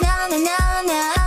down and down and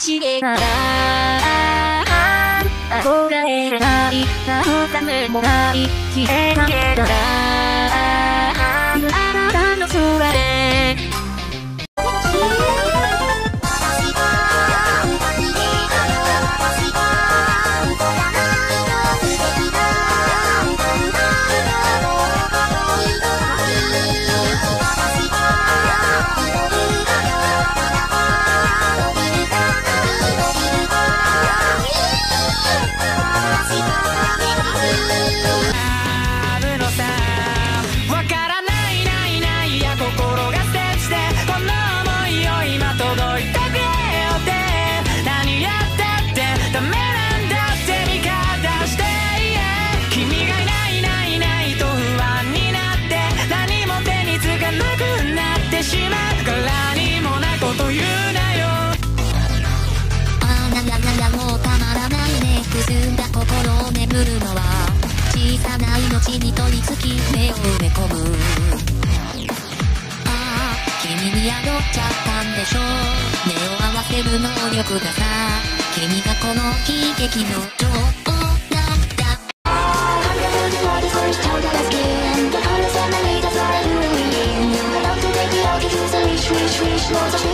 しげなら憧れない慰めもない消えかけたらあなたの空でらにもなこと言うなよ。あーななななもうたまらないねくすんだ心を眠るのは小さな命に取り付き目を埋め込む。ああ君に宿っちゃったんでしょ。目を合わせる能力がさ君がこの悲劇の女王 Just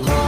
need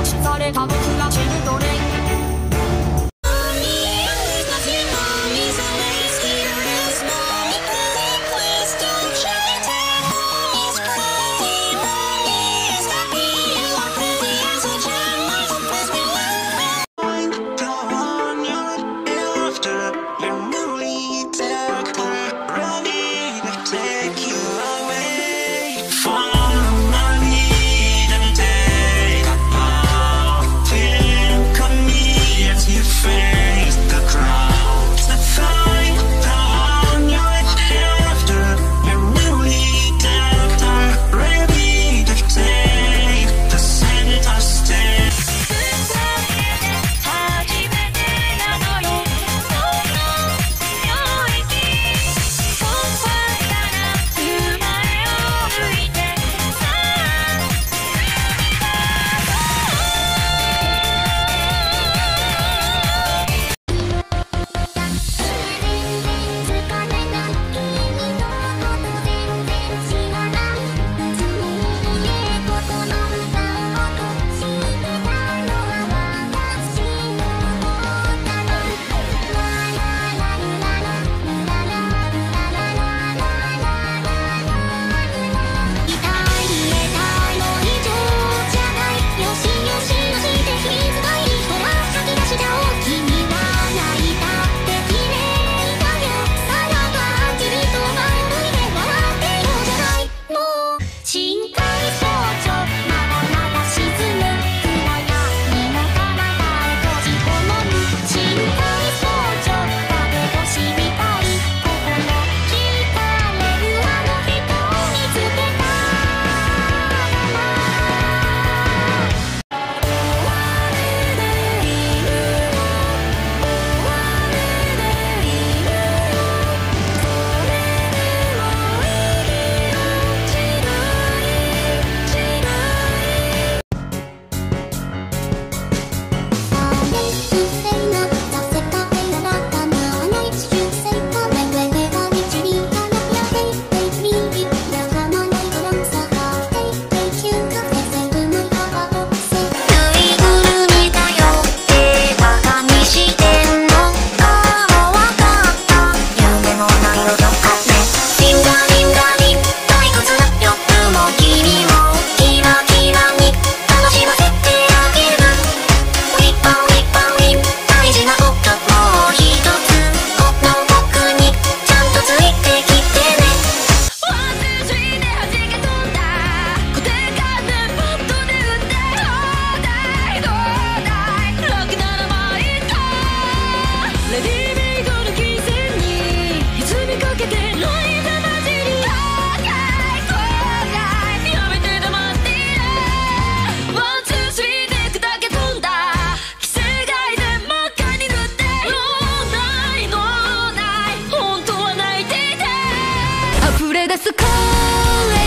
れ出す声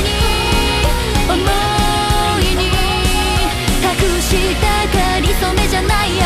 に思いに託したかりそめじゃないよ